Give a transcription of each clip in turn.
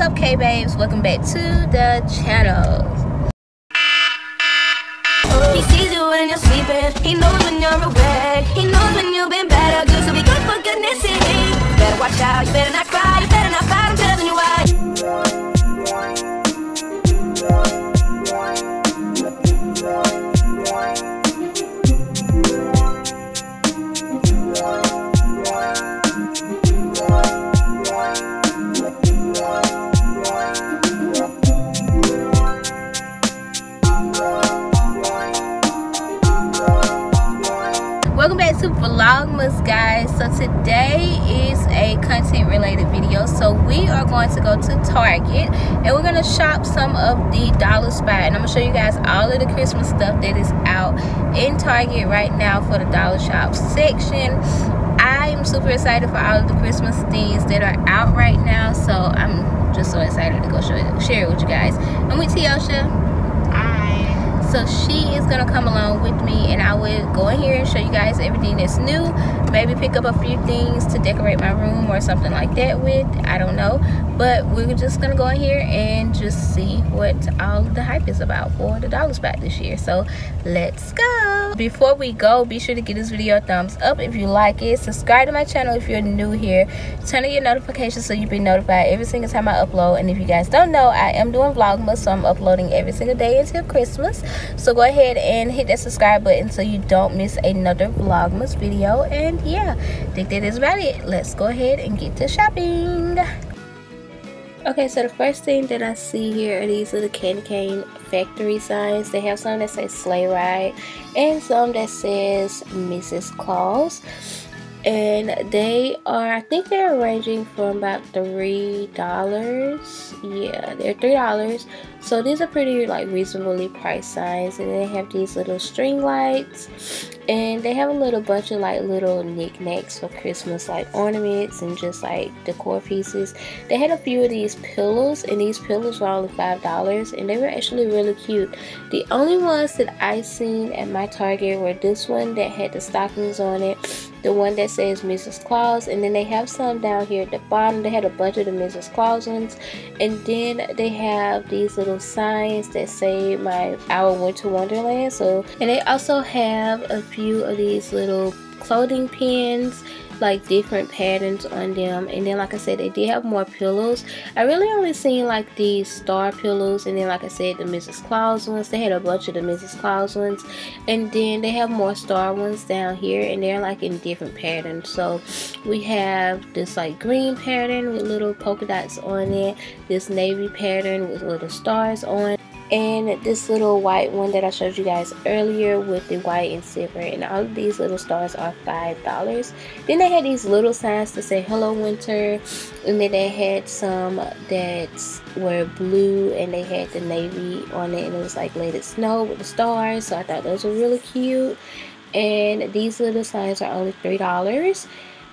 up k-babes welcome back to the channel He sees you when you're sleeping. He knows when you're awake. He knows when you've been or good. So be good for goodness sake. Better watch out. You better not cry. Shop some of the dollar spot. And i'm to show you guys all of the christmas stuff that is out in target right now for the dollar shop section. I am super excited for all of the christmas things that are out right now. So i'm just so excited to go show it, share it with you guys. I'm with tiosha. So she is gonna come along with me and i will go in here and show you guys everything that's new. Maybe pick up a few things to decorate my room or something like that with. I don't know but we're just gonna go in here and just see what all the hype is about for the dollar spot this year. So let's go. Before we go be sure to give this video a thumbs up. If you like it subscribe to my channel if you're new here. Turn on your notifications so you'll be notified every single time i upload. And if you guys don't know i am doing vlogmas so i'm uploading every single day until christmas. So go ahead and hit that subscribe button so you don't miss another vlogmas video. And yeah i think that is about it. Let's go ahead and get to shopping okay so the first thing that i see here are these little candy cane factory signs. They have some that say sleigh ride and some that says mrs claus and they are i think they're ranging from about three dollars. Yeah they're three dollars. So these are pretty like reasonably priced signs and they have these little string lights. And they have a little bunch of like little knickknacks for christmas like ornaments and just like decor pieces. They had a few of these pillows and these pillows were only five dollars and they were actually really cute. The only ones that i seen at my target were this one that had the stockings on it the one that says Mrs. Claus, and then they have some down here at the bottom. They had a bunch of the Mrs. Claus ones, and then they have these little signs that say my our winter wonderland. So, and they also have a few of these little clothing pins like different patterns on them and then like I said they did have more pillows I really only seen like these star pillows and then like I said the Mrs. Claus ones they had a bunch of the Mrs. Claus ones and then they have more star ones down here and they're like in different patterns so we have this like green pattern with little polka dots on it this navy pattern with little stars on and this little white one that I showed you guys earlier with the white and silver and all of these little stars are five dollars. Then they had these little signs to say hello winter and then they had some that were blue and they had the navy on it and it was like let it snow with the stars so I thought those were really cute. And these little signs are only three dollars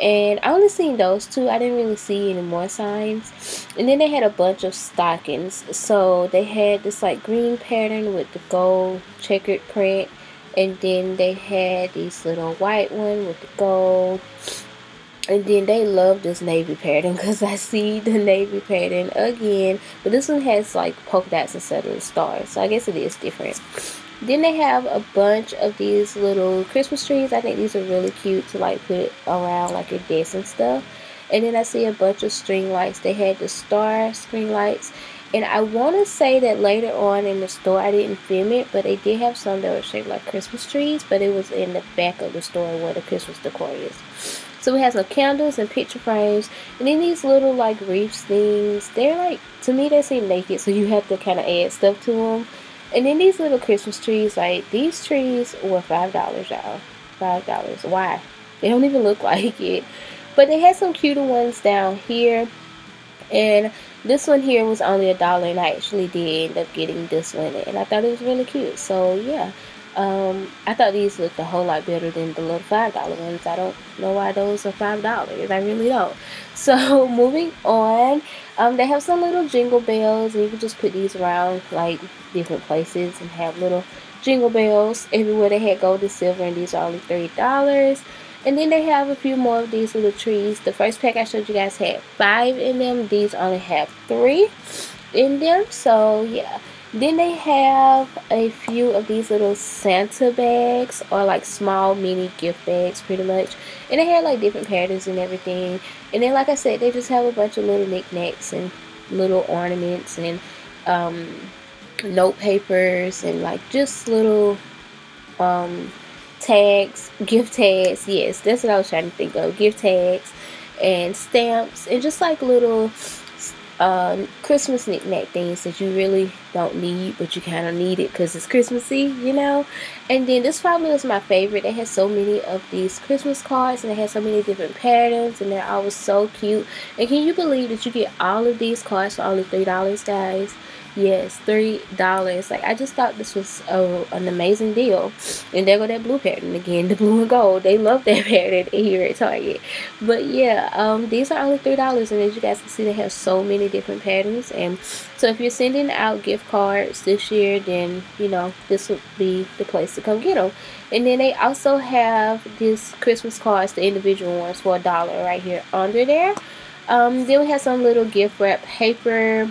and I only seen those two. I didn't really see any more signs. And then they had a bunch of stockings. So they had this like green pattern with the gold checkered print. And then they had these little white one with the gold. And then they love this navy pattern because I see the navy pattern again. But this one has like polka dots instead of the stars. So I guess it is different. Then they have a bunch of these little Christmas trees. I think these are really cute to like put around like your desk and stuff. And then I see a bunch of string lights. They had the star string lights. And I want to say that later on in the store, I didn't film it, but they did have some that were shaped like Christmas trees, but it was in the back of the store where the Christmas decor is. So we have some candles and picture frames, and then these little like wreaths things. They're like, to me, they seem naked, so you have to kind of add stuff to them. And then these little Christmas trees, like these trees were five dollars, y'all. Five dollars. Why? They don't even look like it. But they had some cuter ones down here. And this one here was only a dollar and I actually did end up getting this one and I thought it was really cute. So yeah. Um, I thought these looked a whole lot better than the little five dollar ones. I don't know why those are five dollars. I really don't. So moving on, um, they have some little jingle bells, and you can just put these around like different places and have little jingle bells everywhere. They had gold and silver, and these are only three dollars. And then they have a few more of these little trees. The first pack I showed you guys had five in them. These only have three in them. So yeah. Then they have a few of these little Santa bags or like small mini gift bags pretty much. And they have like different patterns and everything. And then like I said, they just have a bunch of little knickknacks and little ornaments and um, note papers and like just little um, tags, gift tags. Yes, that's what I was trying to think of. Gift tags and stamps and just like little uh, Christmas knickknack things that you really don't need, but you kind of need it because it's Christmassy, you know. And then this probably was my favorite. It has so many of these Christmas cards, and it has so many different patterns, and they're always so cute. And can you believe that you get all of these cards for only three dollars, guys? Yes, three dollars. Like I just thought this was a, an amazing deal. And there go that blue pattern again, the blue and gold. They love that pattern here at Target. But yeah, um, these are only three dollars, and as you guys can see, they have so many different patterns. And so if you're sending out gift cards this year, then you know this would be the place to come get them. And then they also have these Christmas cards, the individual ones, for a dollar right here under there. Um, then we have some little gift wrap paper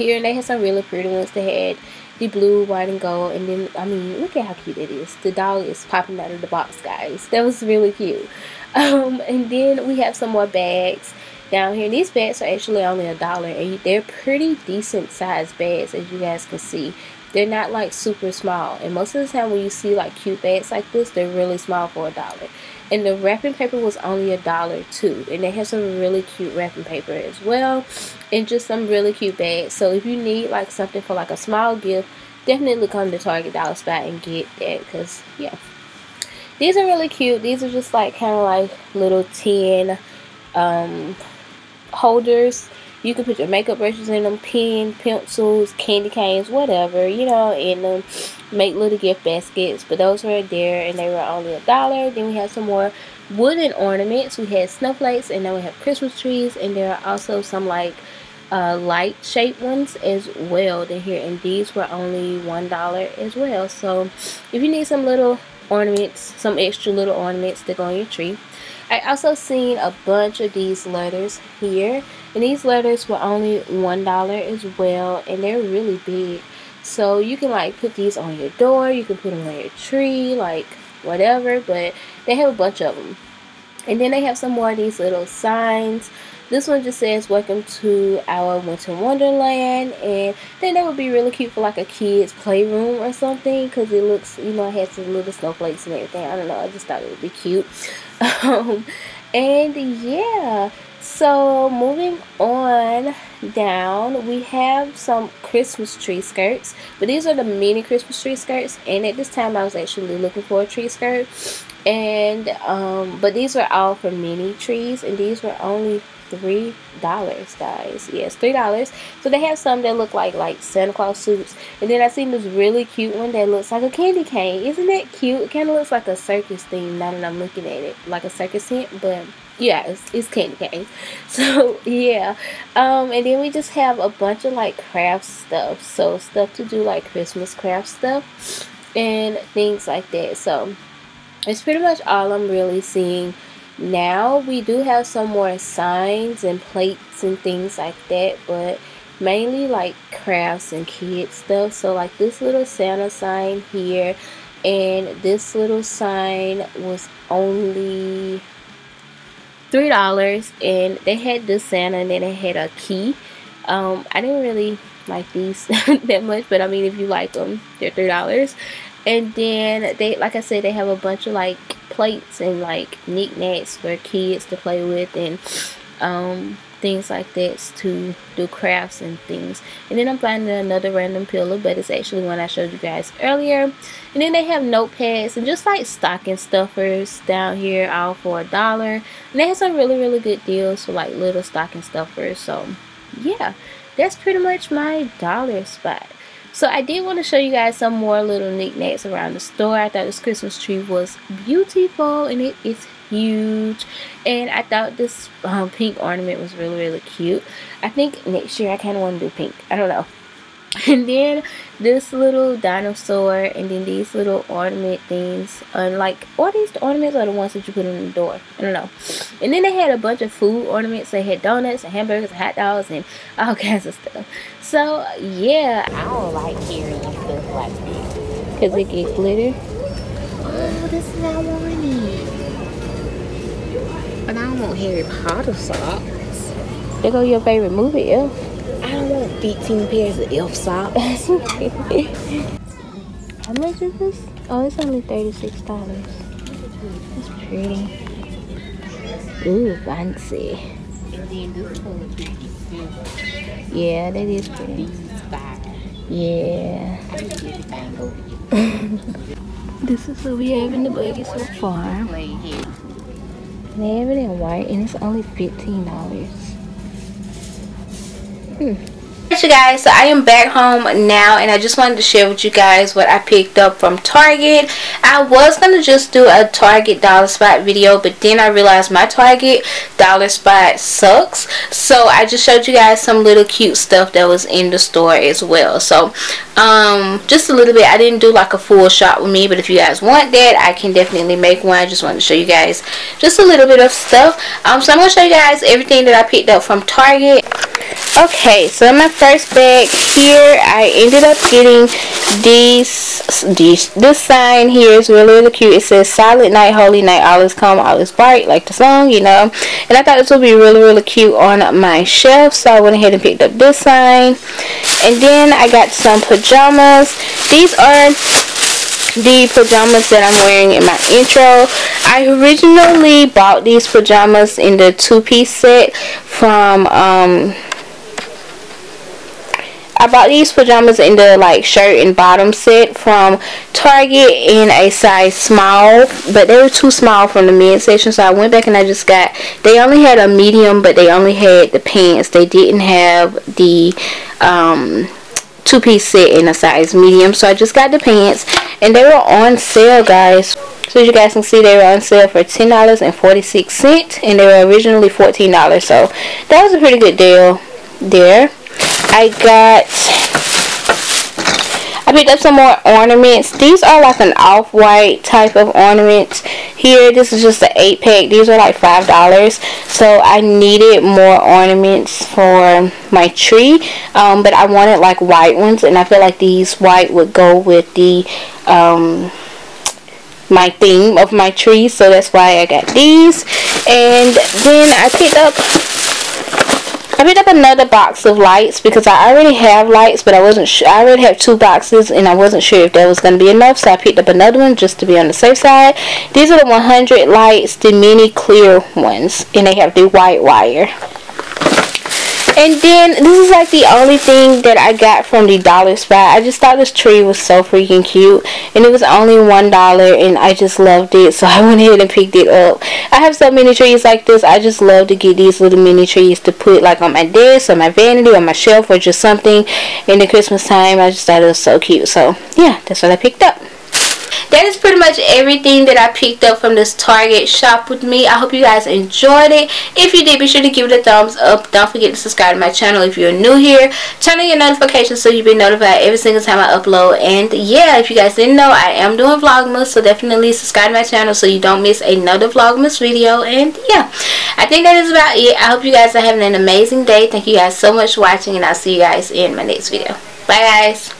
here and they had some really pretty ones. They had the blue white and gold and then i mean look at how cute it is. The dog is popping out of the box guys. That was really cute. Um and then we have some more bags down here. These bags are actually only a dollar and they're pretty decent sized bags as you guys can see they're not like super small. And most of the time when you see like cute bags like this they're really small for a dollar. And the wrapping paper was only a dollar too. And they have some really cute wrapping paper as well. And just some really cute bags. So if you need like something for like a small gift definitely come to target dollar spot and get that because yeah. These are really cute. These are just like kind of like little tin um, holders you can put your makeup brushes in them pen pencils candy canes whatever you know in them. Make little gift baskets but those were there and they were only a dollar. Then we have some more wooden ornaments. We had snowflakes and then we have christmas trees and there are also some like uh, light shaped ones as well. They're here and these were only one dollar as well. So if you need some little ornaments some extra little ornaments to go on your tree I also seen a bunch of these letters here and these letters were only one dollar as well and they're really big. So you can like put these on your door you can put them on your tree like whatever but they have a bunch of them and then they have some more of these little signs this one just says welcome to our winter wonderland and then that would be really cute for like a kid's playroom or something because it looks you know it has some little snowflakes and everything. I don't know i just thought it would be cute. Um, and yeah so moving on down we have some christmas tree skirts but these are the mini christmas tree skirts and at this time i was actually looking for a tree skirt and um but these were all for mini trees and these were only three dollars guys. Yes three dollars. So they have some that look like like santa claus suits and then i seen this really cute one that looks like a candy cane. Isn't that cute? It kind of looks like a circus theme now that i'm looking at it like a circus tent but yeah it's, it's candy cane. So yeah um and then we just have a bunch of like craft stuff. So stuff to do like christmas craft stuff and things like that. So it's pretty much all i'm really seeing. Now we do have some more signs and plates and things like that but mainly like crafts and kid stuff. So like this little santa sign here and this little sign was only three dollars and they had this santa and then it had a key. Um i didn't really like these that much but i mean if you like them they're three dollars and then they like i said they have a bunch of like plates and like knickknacks for kids to play with and um, things like that to do crafts and things. And then I'm finding another random pillow, but it's actually one I showed you guys earlier. And then they have notepads and just like stocking stuffers down here, all for a dollar. And they have some really, really good deals for like little stocking stuffers. So yeah, that's pretty much my dollar spot. So I did want to show you guys some more little knickknacks around the store. I thought this Christmas tree was beautiful and it is huge. And I thought this um, pink ornament was really, really cute. I think next year I kind of want to do pink. I don't know. and then this little dinosaur and then these little ornament things and like all these ornaments are the ones that you put in the door. I don't know. And then they had a bunch of food ornaments. They had donuts and hamburgers and hot dogs and all kinds of stuff. So yeah i don't like hearing stuff like this because it get glitter. Oh this is what i wanted. But i don't want harry potter socks. There go your favorite movie elf I don't want 15 pairs of elf socks. How much is this? Oh, it's only $36. That's pretty. Ooh, fancy. Yeah, that is pretty. Yeah. this is what we have in the buggy so far. They have it in white and it's only $15. Hmm. you guys. So i am back home now and i just wanted to share with you guys what i picked up from target. I was gonna just do a target dollar spot video but then i realized my target dollar spot sucks. So i just showed you guys some little cute stuff that was in the store as well. So um just a little bit. I didn't do like a full shot with me but if you guys want that i can definitely make one. I just wanted to show you guys just a little bit of stuff. Um so i'm gonna show you guys everything that i picked up from target okay so in my first bag here i ended up getting these these this sign here. Is really really cute. It says silent night holy night all is calm all is bright like the song you know. And i thought this would be really really cute on my shelf so i went ahead and picked up this sign. And then i got some pajamas. These are the pajamas that I'm wearing in my intro. I originally bought these pajamas in the two-piece set from um, I bought these pajamas in the like shirt and bottom set from Target in a size small but they were too small from the mid section so I went back and I just got they only had a medium but they only had the pants. They didn't have the um, two-piece set in a size medium so I just got the pants and they were on sale guys. So as you guys can see they were on sale for $10.46 and they were originally $14 so that was a pretty good deal there I got I picked up some more ornaments. These are like an off-white type of ornaments. Here, this is just an 8-pack. These are like $5. So I needed more ornaments for my tree. Um, but I wanted like white ones. And I feel like these white would go with the... Um, my theme of my tree so that's why I got these and then I picked up I picked up another box of lights? Because I already have lights but I wasn't sure. I already have two boxes and I wasn't sure if that was going to be enough so I picked up another one just to be on the safe side. These are the 100 lights the mini clear ones and they have the white wire and then this is like the only thing that I got from the dollar spot. I just thought this tree was so freaking cute. And it was only one dollar and I just loved it. So I went ahead and picked it up. I have so many trees like this. I just love to get these little mini trees to put like on my desk or my vanity or my shelf or just something in the Christmas time. I just thought it was so cute. So yeah, that's what I picked up that is pretty much everything that I picked up from this Target shop with me. I hope you guys enjoyed it. If you did, be sure to give it a thumbs up. Don't forget to subscribe to my channel if you're new here. Turn on your notifications so you'll be notified every single time I upload. And yeah, if you guys didn't know, I am doing Vlogmas. So definitely subscribe to my channel so you don't miss another Vlogmas video. And yeah, I think that is about it. I hope you guys are having an amazing day. Thank you guys so much for watching. And I'll see you guys in my next video. Bye guys.